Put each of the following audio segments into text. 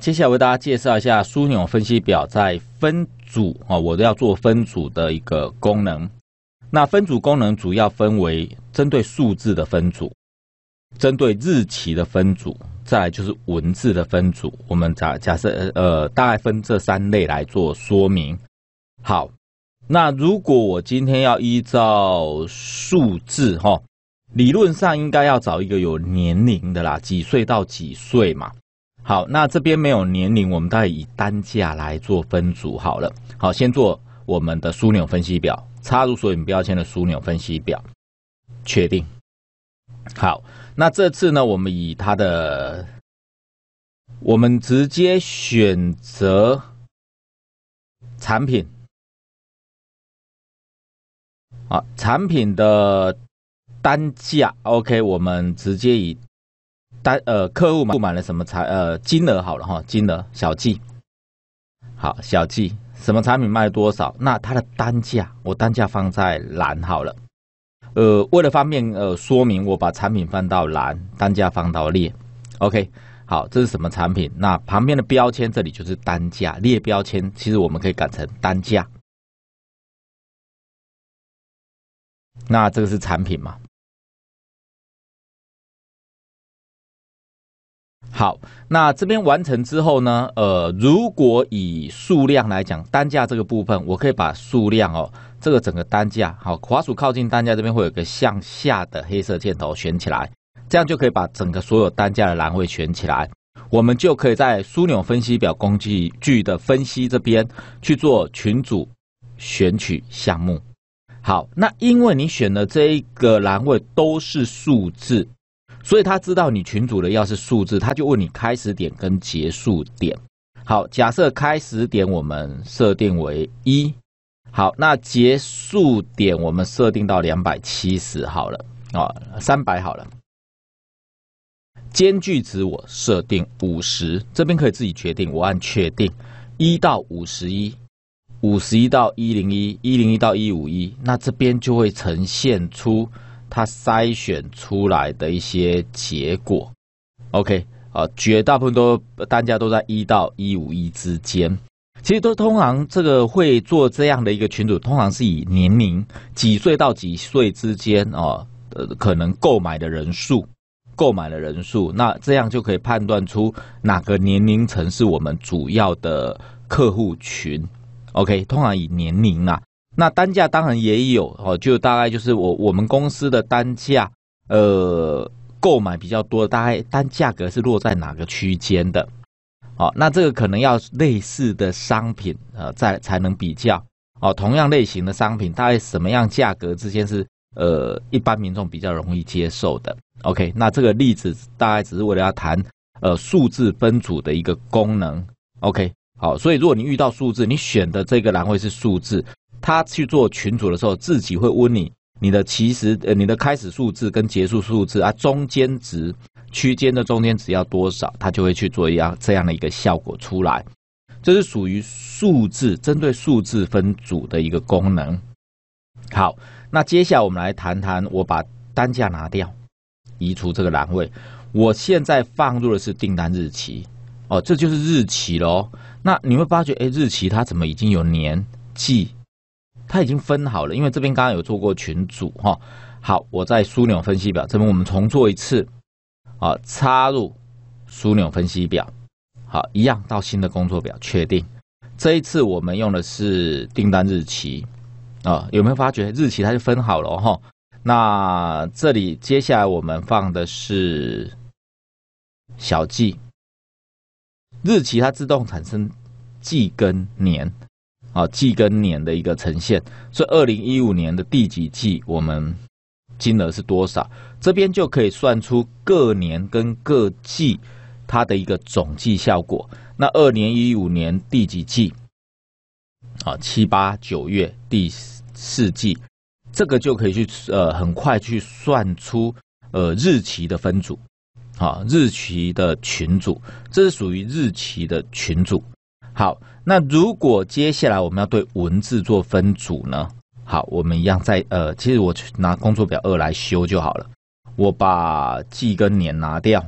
接下来为大家介绍一下枢纽分析表在分组啊，我都要做分组的一个功能。那分组功能主要分为针对数字的分组，针对日期的分组，再来就是文字的分组。我们假假设呃，大概分这三类来做说明。好，那如果我今天要依照数字哈，理论上应该要找一个有年龄的啦，几岁到几岁嘛。好，那这边没有年龄，我们大概以单价来做分组好了。好，先做我们的枢纽分析表，插入索引标签的枢纽分析表，确定。好，那这次呢，我们以它的，我们直接选择产品，啊，产品的单价，OK，我们直接以。单呃，客户购买了什么产呃金额好了哈，金额小计，好小计，什么产品卖多少？那它的单价，我单价放在蓝好了。呃，为了方便呃说明，我把产品放到蓝，单价放到列。OK，好，这是什么产品？那旁边的标签这里就是单价，列标签其实我们可以改成单价。那这个是产品嘛？好，那这边完成之后呢？呃，如果以数量来讲，单价这个部分，我可以把数量哦，这个整个单价，好，滑鼠靠近单价这边会有个向下的黑色箭头选起来，这样就可以把整个所有单价的栏位选起来。我们就可以在枢纽分析表工具具的分析这边去做群组选取项目。好，那因为你选的这一个栏位都是数字。所以他知道你群主的要是数字，他就问你开始点跟结束点。好，假设开始点我们设定为一，好，那结束点我们设定到两百七十好了啊，三百好了。间距值我设定五十，这边可以自己决定，我按确定。一到五十一，五十一到一零一，一零一到一五一，那这边就会呈现出。它筛选出来的一些结果，OK 啊，绝大部分都单价都在一到一五一之间。其实都通常这个会做这样的一个群组，通常是以年龄几岁到几岁之间哦，呃，可能购买的人数，购买的人数，那这样就可以判断出哪个年龄层是我们主要的客户群。OK，通常以年龄啊。那单价当然也有哦，就大概就是我我们公司的单价，呃，购买比较多，大概单价格是落在哪个区间的？好，那这个可能要类似的商品，呃，在才能比较哦。同样类型的商品，大概什么样价格之间是呃一般民众比较容易接受的？OK，那这个例子大概只是为了要谈呃数字分组的一个功能。OK，好，所以如果你遇到数字，你选的这个栏位是数字。他去做群组的时候，自己会问你你的其实呃你的开始数字跟结束数字啊中间值区间的中间值要多少，他就会去做一样这样的一个效果出来。这是属于数字针对数字分组的一个功能。好，那接下来我们来谈谈，我把单价拿掉，移除这个栏位，我现在放入的是订单日期哦，这就是日期喽。那你会发觉，哎，日期它怎么已经有年季？它已经分好了，因为这边刚刚有做过群组哈。好，我在枢纽分析表这边我们重做一次，啊，插入枢纽分析表，好，一样到新的工作表确定。这一次我们用的是订单日期啊，有没有发觉日期它就分好了哈？那这里接下来我们放的是小季，日期它自动产生季跟年。啊，季跟年的一个呈现，所以二零一五年的第几季，我们金额是多少？这边就可以算出各年跟各季它的一个总计效果。那二零一五年第几季？啊，七八九月第四季，这个就可以去呃很快去算出呃日期的分组，啊日期的群组，这是属于日期的群组。好，那如果接下来我们要对文字做分组呢？好，我们一样在呃，其实我拿工作表二来修就好了。我把季跟年拿掉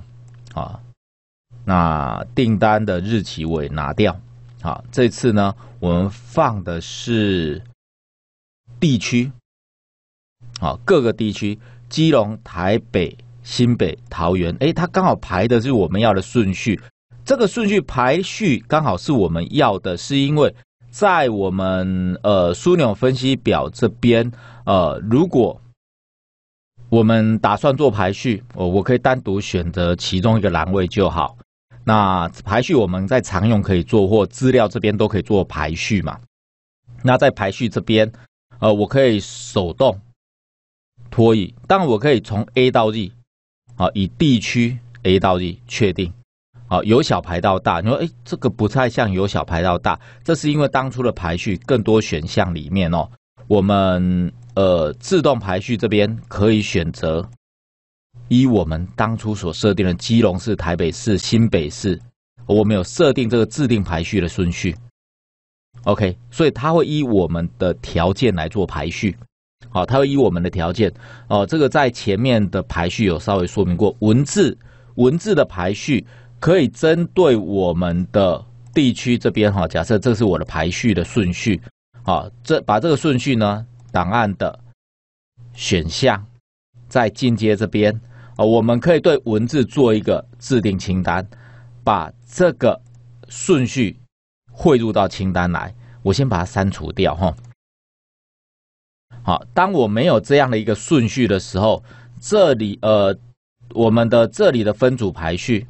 啊，那订单的日期我也拿掉。好，这次呢，我们放的是地区，好，各个地区，基隆、台北、新北、桃园，哎，它刚好排的是我们要的顺序。这个顺序排序刚好是我们要的，是因为在我们呃枢纽分析表这边，呃，如果我们打算做排序，我我可以单独选择其中一个栏位就好。那排序我们在常用可以做，或资料这边都可以做排序嘛。那在排序这边，呃，我可以手动拖移，但我可以从 A 到 Z，啊，以地区 A 到 Z 确定，啊，由小排到大。你说，哎，这个不太像由小排到大，这是因为当初的排序更多选项里面哦，我们呃自动排序这边可以选择。依我们当初所设定的基隆市、台北市、新北市，我们有设定这个制定排序的顺序。OK，所以它会依我们的条件来做排序。好，它会依我们的条件。哦，这个在前面的排序有稍微说明过，文字文字的排序可以针对我们的地区这边哈。假设这是我的排序的顺序，啊，这把这个顺序呢，档案的选项在进阶这边啊。我们可以对文字做一个制定清单，把这个顺序汇入到清单来。我先把它删除掉，哈。好，当我没有这样的一个顺序的时候，这里呃，我们的这里的分组排序，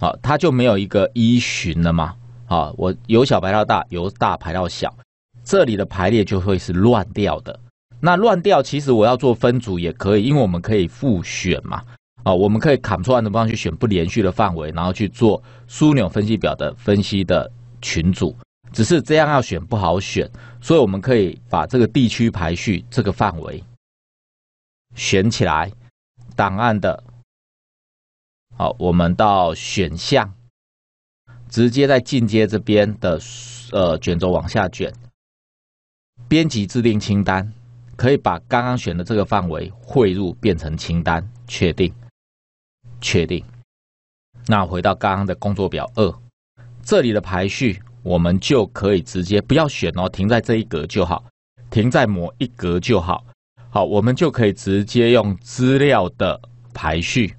好，它就没有一个依循了嘛。啊，我由小排到大，由大排到小，这里的排列就会是乱掉的。那乱掉，其实我要做分组也可以，因为我们可以复选嘛。啊，我们可以 Ctrl 按的方向去选不连续的范围，然后去做枢纽分析表的分析的群组。只是这样要选不好选，所以我们可以把这个地区排序这个范围选起来，档案的。好，我们到选项，直接在进阶这边的呃卷轴往下卷，编辑制定清单。可以把刚刚选的这个范围汇入变成清单，确定，确定。那回到刚刚的工作表二，这里的排序我们就可以直接不要选哦，停在这一格就好，停在某一格就好。好，我们就可以直接用资料的排序，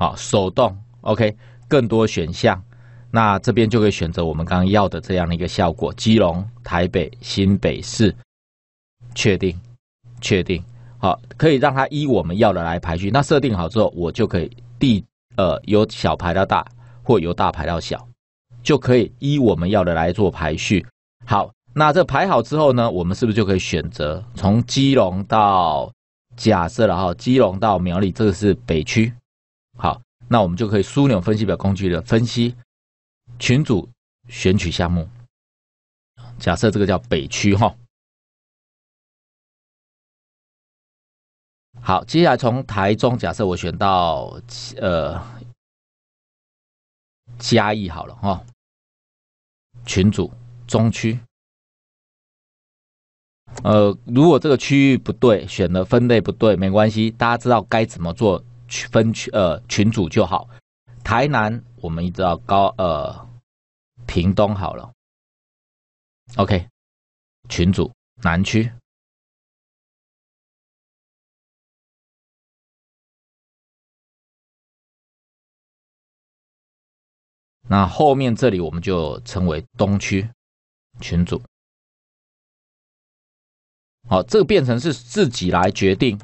好，手动，OK，更多选项，那这边就可以选择我们刚刚要的这样的一个效果：基隆、台北、新北市，确定。确定好，可以让它依我们要的来排序。那设定好之后，我就可以第呃由小排到大，或由大排到小，就可以依我们要的来做排序。好，那这排好之后呢，我们是不是就可以选择从基隆到假设了哈，基隆到苗栗，这个是北区。好，那我们就可以枢纽分析表工具的分析群组选取项目，假设这个叫北区哈。好，接下来从台中，假设我选到呃嘉义好了哈，群组中区，呃，如果这个区域不对，选的分类不对，没关系，大家知道该怎么做分区呃群组就好。台南我们一直到高呃屏东好了，OK，群组南区。那后面这里我们就称为东区群组，好，这个变成是自己来决定，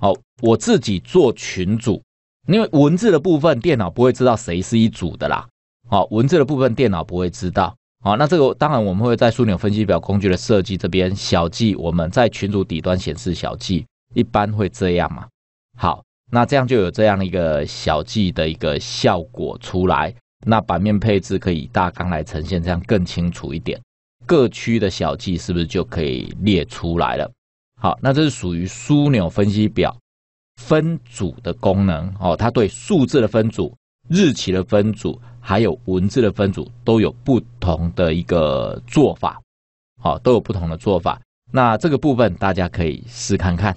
好，我自己做群组，因为文字的部分电脑不会知道谁是一组的啦，好，文字的部分电脑不会知道，好，那这个当然我们会在枢纽分析表工具的设计这边小记，我们在群组底端显示小记，一般会这样嘛，好，那这样就有这样的一个小记的一个效果出来。那版面配置可以大纲来呈现，这样更清楚一点。各区的小记是不是就可以列出来了？好，那这是属于枢纽分析表分组的功能哦。它对数字的分组、日期的分组，还有文字的分组都有不同的一个做法，好，都有不同的做法。那这个部分大家可以试看看。